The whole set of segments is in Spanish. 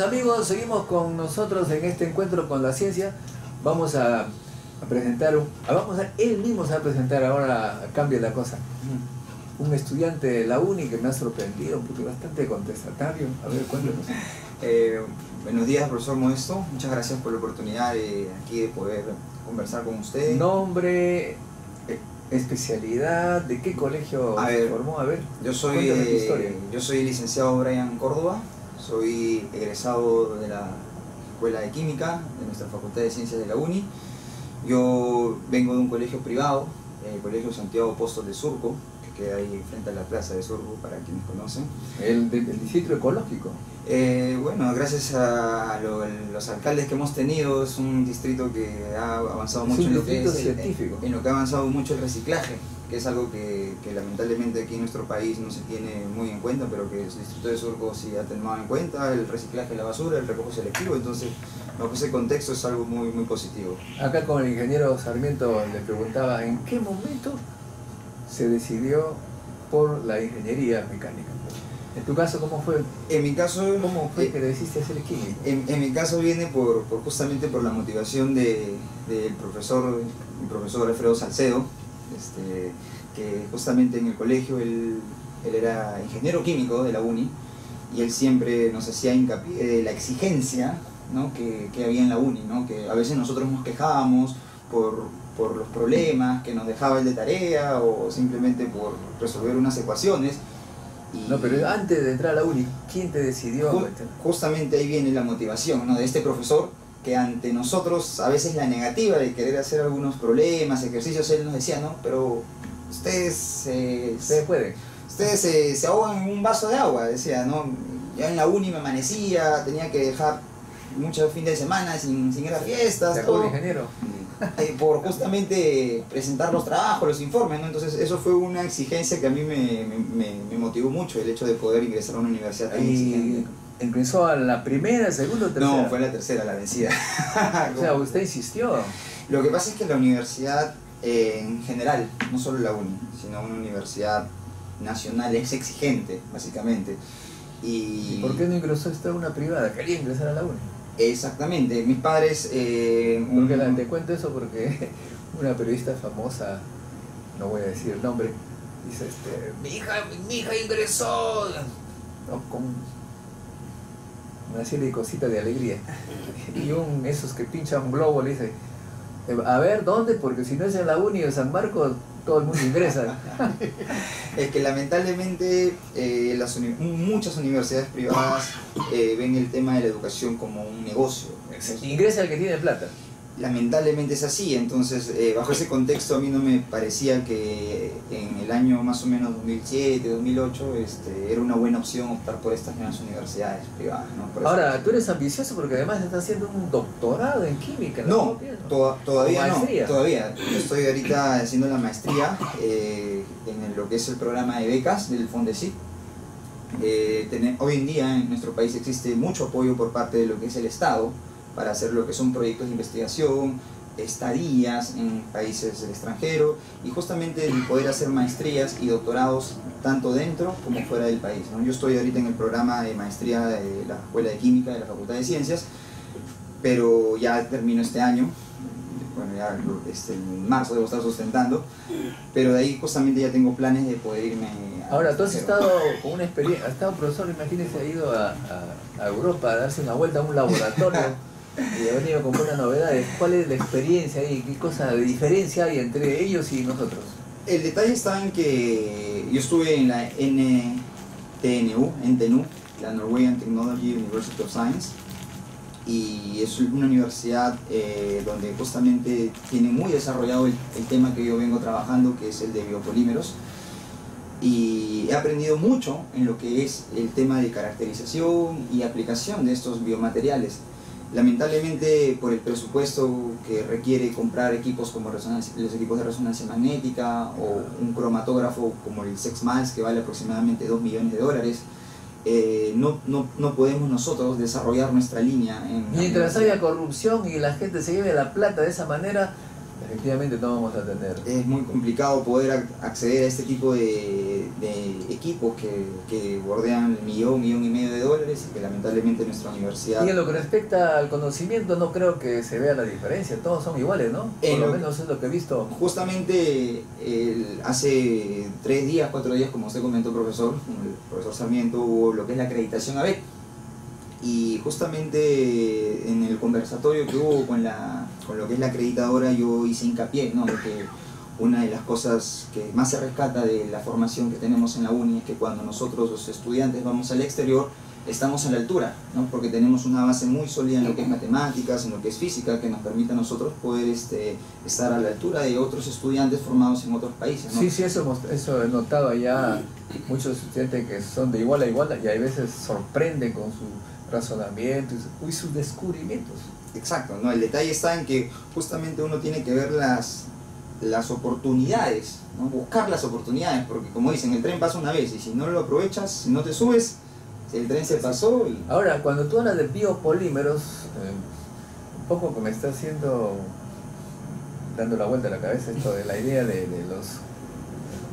gracias amigos. Seguimos con nosotros en este encuentro con la ciencia. Vamos a, presentar, un, vamos a, él mismo se va a presentar ahora, cambia la cosa. Un estudiante de la uni que me ha sorprendido, porque bastante contestatario. A ver, cuéntanos. Eh, buenos días, profesor Modesto. Muchas gracias por la oportunidad de aquí de poder conversar con usted. Nombre, especialidad, ¿de qué colegio se formó? A ver, yo soy, yo soy licenciado Brian Córdoba, soy egresado de la Escuela de Química de nuestra Facultad de Ciencias de la UNI. Yo vengo de un colegio privado, el Colegio Santiago Apóstol de Surco, que queda ahí frente a la plaza de Surco, para quienes conocen. ¿El, distrito ecológico? Eh, bueno, gracias a los alcaldes que hemos tenido, es un distrito que ha avanzado mucho en lo, que es, científico. en lo que ha avanzado mucho el reciclaje que es algo que, lamentablemente aquí en nuestro país no se tiene muy en cuenta, pero que el Distrito de Surco sí ha tenido en cuenta, el reciclaje de la basura, el recojo selectivo, entonces bajo ese contexto es algo muy, muy positivo. Acá con el ingeniero Sarmiento le preguntaba, ¿en qué momento se decidió por la ingeniería mecánica? ¿En tu caso cómo fue? En mi caso... ¿Cómo fue eh, que decidiste hacer químico? En, en, mi caso viene por, por justamente por la motivación del de, profesor, el profesor Alfredo Salcedo, este, que justamente en el colegio él, era ingeniero químico de la UNI y él siempre nos hacía hincapié de la exigencia que, había en la UNI, que a veces nosotros nos quejábamos por, los problemas que nos dejaba el de tarea o simplemente por resolver unas ecuaciones. no, pero antes de entrar a la uni, ¿quién te decidió? justamente ahí viene la motivación de este profesor que ante nosotros a veces la negativa de querer hacer algunos problemas, ejercicios, él nos decía, ¿no? Pero ustedes, se pueden. Ustedes se, ahogan en un vaso de agua, decía, ¿no? Ya en la uni me amanecía, tenía que dejar muchos fines de semana sin, sin ir a fiestas. todo. ingeniero? Eh, por justamente presentar los trabajos, los informes, ¿no? Entonces eso fue una exigencia que a mí me, me, motivó mucho, el hecho de poder ingresar a una universidad tan exigente ¿Ingresó a la primera, segunda o tercera? No, fue la tercera, la vencida. o sea, usted insistió. Lo que pasa es que la universidad eh, en general, no solo la UNI, sino una universidad nacional es exigente, básicamente. Y... ¿Y por qué no ingresó a una privada? Quería ingresar a la UNI. Exactamente, mis padres... Eh, porque te cuento eso porque una periodista famosa, no voy a decir el nombre, dice, este, mi hija, mi hija ingresó con una serie de cositas de alegría. Y un, esos que pinchan un globo le dice, a ver, ¿dónde? Porque si no es en la Uni de San Marcos, todo el mundo ingresa. es que lamentablemente eh, las muchas universidades privadas eh, ven el tema de la educación como un negocio. Ingresa el que tiene plata lamentablemente es así, entonces eh, bajo ese contexto a mí no me parecía que en el año más o menos 2007, 2008 este, era una buena opción optar por estas nuevas universidades privadas. Ahora, tú eres ambicioso porque además estás haciendo un doctorado en química. No, todavía no, todavía. estoy ahorita haciendo la maestría eh, en lo que es el programa de becas del Fondesit. Eh, hoy en día en nuestro país existe mucho apoyo por parte de lo que es el Estado para hacer lo que son proyectos de investigación, estadías en países del extranjero y justamente el poder hacer maestrías y doctorados tanto dentro como fuera del país. Yo estoy ahorita en el programa de maestría de la Escuela de Química de la Facultad de Ciencias, pero ya termino este año, bueno, ya este, en marzo debo estar sustentando, pero de ahí justamente ya tengo planes de poder irme Ahora, tú has estado con una experiencia, has estado profesor, imagínese, ha ido a, a Europa a darse una vuelta a un laboratorio y ha venido con buenas novedades. ¿Cuál es la experiencia y qué cosa de diferencia hay entre ellos y nosotros? El detalle está en que yo estuve en la NTNU, NTNU, la Norwegian Technology University of Science, y es una universidad eh, donde justamente tiene muy desarrollado el, el, tema que yo vengo trabajando, que es el de biopolímeros. Y he aprendido mucho en lo que es el tema de caracterización y aplicación de estos biomateriales. Lamentablemente por el presupuesto que requiere comprar equipos como los equipos de resonancia magnética o un cromatógrafo como el SexMals que vale aproximadamente 2 millones de dólares, eh, no, no, no, podemos nosotros desarrollar nuestra línea. En Mientras haya corrupción y la gente se lleve la plata de esa manera, efectivamente no vamos a tener. Es muy complicado poder acceder a este tipo de, de equipos que, que, bordean el millón, millón y medio de dólares y que lamentablemente nuestra universidad... Y en lo que respecta al conocimiento no creo que se vea la diferencia, todos son iguales, ¿no? Por lo, menos es lo que he visto. Justamente el, hace tres días, cuatro días, como usted comentó, profesor, el profesor Sarmiento, hubo lo que es la acreditación ABEC y justamente en el conversatorio que hubo con, la, con lo que es la acreditadora yo hice hincapié, ¿no? de que una de las cosas que más se rescata de la formación que tenemos en la uni es que cuando nosotros los estudiantes vamos al exterior estamos a la altura, ¿no? porque tenemos una base muy sólida en lo que es matemáticas, en lo que es física, que nos permite a nosotros poder este, estar a la altura de otros estudiantes formados en otros países. Sí, sí, eso, eso he notado allá, muchos estudiantes que son de igual a igual y a veces sorprenden con su razonamientos y sus descubrimientos. Exacto, ¿no? el detalle está en que justamente uno tiene que ver las, las oportunidades, ¿no? buscar las oportunidades, porque como dicen, el tren pasa una vez y si no lo aprovechas, si no te subes, el tren se pasó. Y... Ahora, cuando tú hablas de biopolímeros, eh, un poco que me está haciendo, dando la vuelta a la cabeza esto de la idea de, de los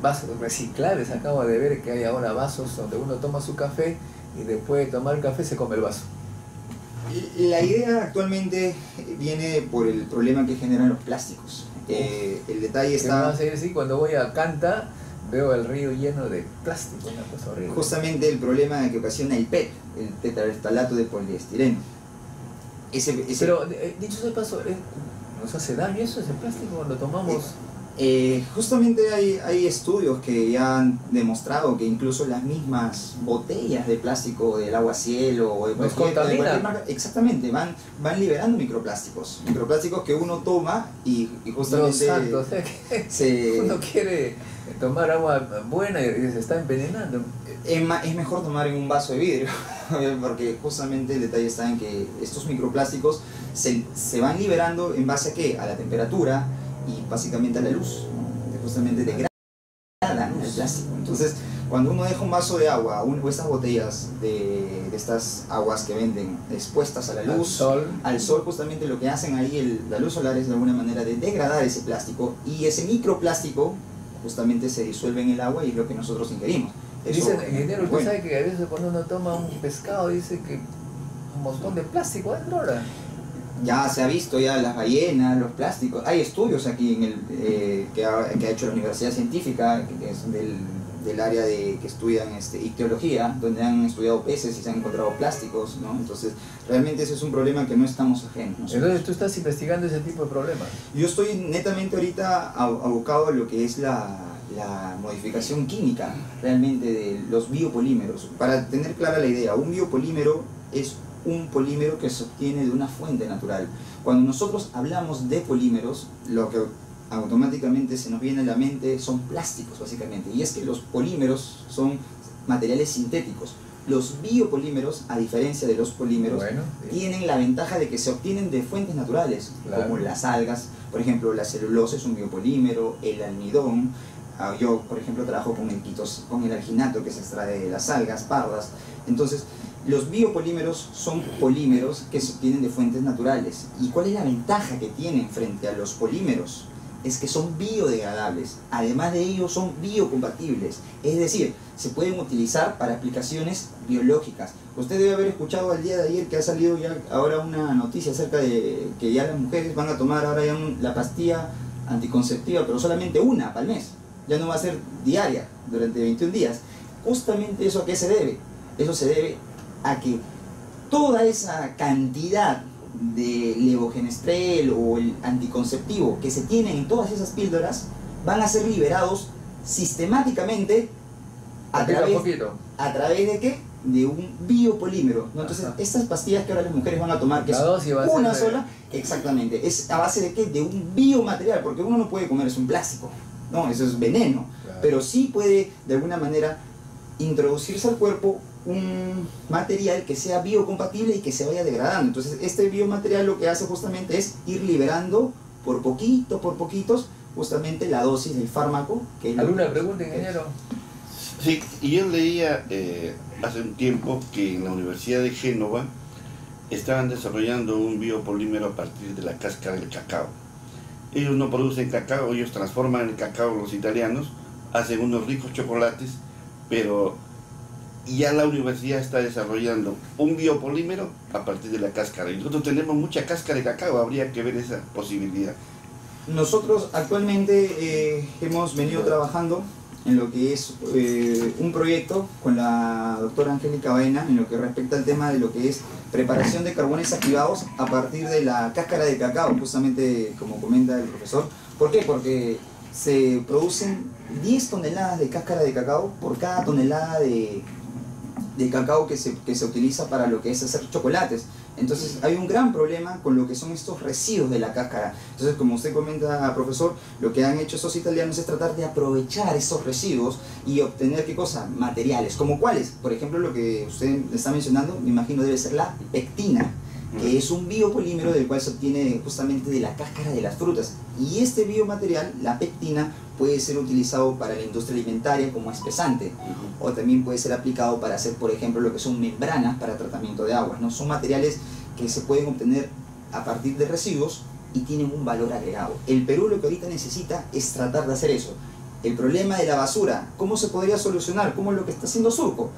vasos reciclables. Acabo de ver que hay ahora vasos donde uno toma su café y después de tomar el café se come el vaso. La idea actualmente viene por el problema que generan los plásticos. Eh, el detalle está... a decir, cuando voy a Canta veo el río lleno de plástico, una cosa horrible. Justamente el problema que ocasiona el PET, el tetraestalato de poliestireno. Ese, Pero, eh, dicho de paso, eh, ¿nos hace daño eso, ese plástico, cuando tomamos...? Eh, justamente hay, hay, estudios que ya han demostrado que incluso las mismas botellas de plástico del agua cielo o de, cualquier, exactamente van, van liberando microplásticos microplásticos que uno toma y, justamente se, uno quiere tomar agua buena y se está envenenando. Es, es mejor tomar en un vaso de vidrio porque justamente el detalle está en que estos microplásticos se, se van liberando en base a qué a la temperatura y básicamente a la luz, justamente degrada el plástico. Entonces, cuando uno deja un vaso de agua o estas botellas de, de, estas aguas que venden expuestas a la luz, al sol, justamente lo que hacen ahí el, la luz solar es de alguna manera de degradar ese plástico y ese microplástico justamente se disuelve en el agua y es lo que nosotros ingerimos. Dicen, ingeniero, usted sabe que a veces cuando uno toma un pescado dice que un montón de plástico adentro ahora ya se ha visto ya las ballenas, los plásticos. Hay estudios aquí en el, eh, que, ha, que, ha, hecho la Universidad Científica, que es del, del área de, que estudian este, ictiología, donde han estudiado peces y se han encontrado plásticos, ¿no? Entonces, realmente ese es un problema que no estamos ajenos. Entonces, tú estás investigando ese tipo de problemas. Yo estoy netamente ahorita abocado a lo que es la, la modificación química realmente de los biopolímeros. Para tener clara la idea, un biopolímero es un polímero que se obtiene de una fuente natural. Cuando nosotros hablamos de polímeros, lo que automáticamente se nos viene a la mente son plásticos, básicamente. Y es que los polímeros son materiales sintéticos. Los biopolímeros, a diferencia de los polímeros, tienen la ventaja de que se obtienen de fuentes naturales, como las algas. Por ejemplo, la celulosa es un biopolímero, el almidón. Ah, yo, por ejemplo, trabajo con el, quitos, con el alginato que se extrae de las algas pardas. Entonces, los biopolímeros son polímeros que se obtienen de fuentes naturales. ¿Y cuál es la ventaja que tienen frente a los polímeros? Es que son biodegradables. Además de ello, son biocompatibles. Es decir, se pueden utilizar para aplicaciones biológicas. Usted debe haber escuchado al día de ayer que ha salido ya ahora una noticia acerca de que ya las mujeres van a tomar ahora ya la pastilla anticonceptiva, pero solamente una el mes. Ya no va a ser diaria durante 21 días. Justamente eso a qué se debe? Eso se debe a que toda esa cantidad de levogenestrel o el anticonceptivo que se tienen en todas esas píldoras van a ser liberados sistemáticamente a través, a través de qué? De un biopolímero. Entonces, estas pastillas que ahora las mujeres van a tomar, que es una sola, exactamente, es a base de qué? De un biomaterial, porque uno no puede comer, es un plástico, no, eso es veneno, pero sí puede de alguna manera introducirse al cuerpo un material que sea biocompatible y que se vaya degradando. Entonces, este biomaterial lo que hace justamente es ir liberando por poquito, por poquitos, justamente la dosis del fármaco. Que ¿Alguna pregunta, ingeniero? Sí, y yo leía eh, hace un tiempo que en la Universidad de Génova estaban desarrollando un biopolímero a partir de la cáscara del cacao. Ellos no producen cacao, ellos transforman el cacao los italianos, hacen unos ricos chocolates, pero ya la universidad está desarrollando un biopolímero a partir de la cáscara. Y nosotros tenemos mucha cáscara de cacao, habría que ver esa posibilidad. Nosotros actualmente eh, hemos venido trabajando en lo que es eh, un proyecto con la doctora Angélica Baena en lo que respecta al tema de lo que es preparación de carbones activados a partir de la cáscara de cacao, justamente como comenta el profesor. ¿Por qué? Porque se producen 10 toneladas de cáscara de cacao por cada tonelada de, de cacao que se, que se utiliza para lo que es hacer chocolates. Entonces hay un gran problema con lo que son estos residuos de la cáscara. Entonces, como usted comenta, profesor, lo que han hecho esos italianos es tratar de aprovechar esos residuos y obtener, ¿qué cosa? Materiales. ¿Como cuáles? Por ejemplo, lo que usted está mencionando, me imagino debe ser la pectina que es un biopolímero del cual se obtiene justamente de la cáscara de las frutas. Y este biomaterial, la pectina, puede ser utilizado para la industria alimentaria como espesante o también puede ser aplicado para hacer, por ejemplo, lo que son membranas para tratamiento de aguas. ¿no? Son materiales que se pueden obtener a partir de residuos y tienen un valor agregado. El Perú lo que ahorita necesita es tratar de hacer eso. El problema de la basura, ¿cómo se podría solucionar? ¿Cómo es lo que está haciendo Surco?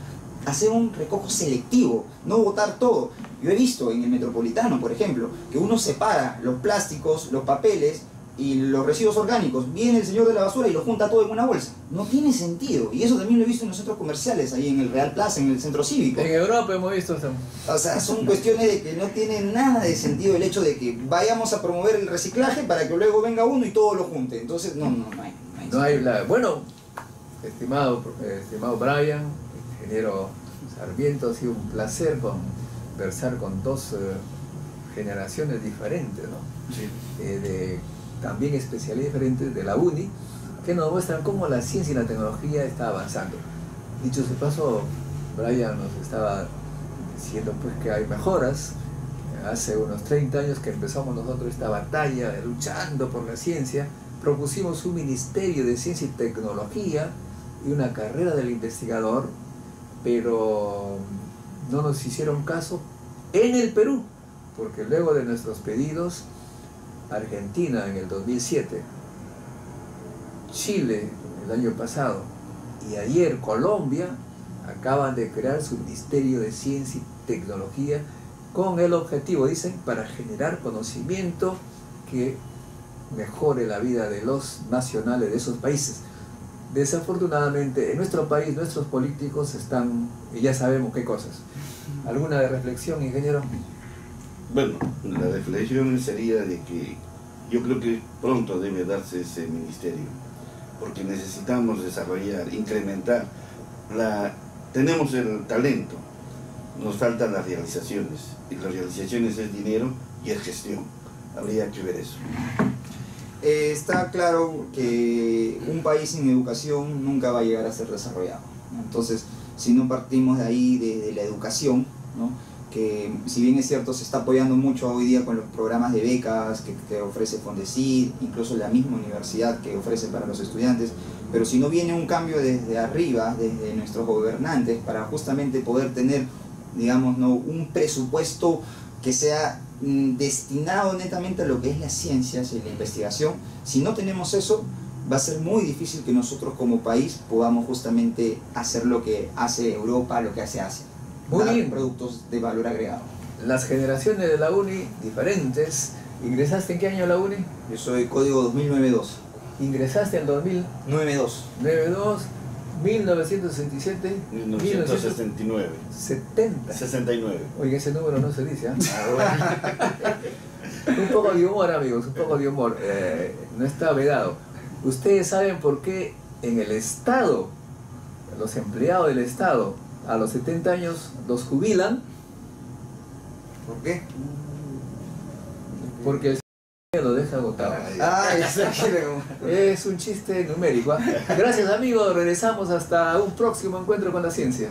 Hacer un recojo selectivo, no botar todo. Yo he visto en el metropolitano, por ejemplo, que uno separa los plásticos, los papeles y los residuos orgánicos. Viene el señor de la basura y lo junta todo en una bolsa. No tiene sentido. Y eso también lo he visto en los centros comerciales, ahí en el Real Plaza, en el centro cívico. En Europa hemos visto esto. O sea, son cuestiones de que no tiene nada de sentido el hecho de que vayamos a promover el reciclaje para que luego venga uno y todo lo junte. Entonces, no, no, no hay. No hay, No hay la- bueno, estimado, estimado Brian, ingeniero Sarmiento, ha sido un placer conversar con dos eh, generaciones diferentes, ¿no? Eh, de también especialistas diferentes de la UNI, que nos muestran cómo la ciencia y la tecnología está avanzando. Dicho de paso, Brian nos estaba diciendo pues que hay mejoras. Hace unos 30 años que empezamos nosotros esta batalla luchando por la ciencia, propusimos un ministerio de ciencia y tecnología y una carrera del investigador, pero no nos hicieron caso en el Perú, porque luego de nuestros pedidos, Argentina en el 2007, Chile el año pasado y ayer Colombia acaban de crear su Ministerio de Ciencia y Tecnología con el objetivo, dicen, para generar conocimiento que mejore la vida de los nacionales de esos países. Desafortunadamente, en nuestro país, nuestros políticos están, y ya sabemos qué cosas. ¿Alguna reflexión, ingeniero? Bueno, la reflexión sería de que yo creo que pronto debe darse ese ministerio, porque necesitamos desarrollar, incrementar la... Tenemos el talento, nos faltan las realizaciones, y las realizaciones es dinero y es gestión. Habría que ver eso. Eh, está claro que un país sin educación nunca va a llegar a ser desarrollado. Entonces, si no partimos de ahí, de, la educación, que si bien es cierto se está apoyando mucho hoy día con los programas de becas que, ofrece Fondesit, incluso la misma universidad que ofrece para los estudiantes, pero si no viene un cambio desde arriba, desde nuestros gobernantes, para justamente poder tener, digamos, ¿no? un presupuesto que sea destinado netamente a lo que es las ciencias y la investigación, si no tenemos eso, va a ser muy difícil que nosotros como país podamos justamente hacer lo que hace Europa, lo que hace Asia. Muy bien. productos de valor agregado. Las generaciones de la UNI diferentes. ¿Ingresaste en qué año a la UNI? Yo soy código 2092. Ingresaste en 2092, 92. 1967, 1969. 1970. 69. Oye, ese número no se dice, ¿ah? un poco de humor, amigos, un poco de humor. Eh, no está vedado. Ustedes saben por qué en el Estado, los empleados del Estado, a los 70 años los jubilan ¿Por qué? porque el lo deja agotado. Ah, exacto. Es un chiste numérico. ¿ah? Gracias amigos, regresamos hasta un próximo encuentro con la ciencia.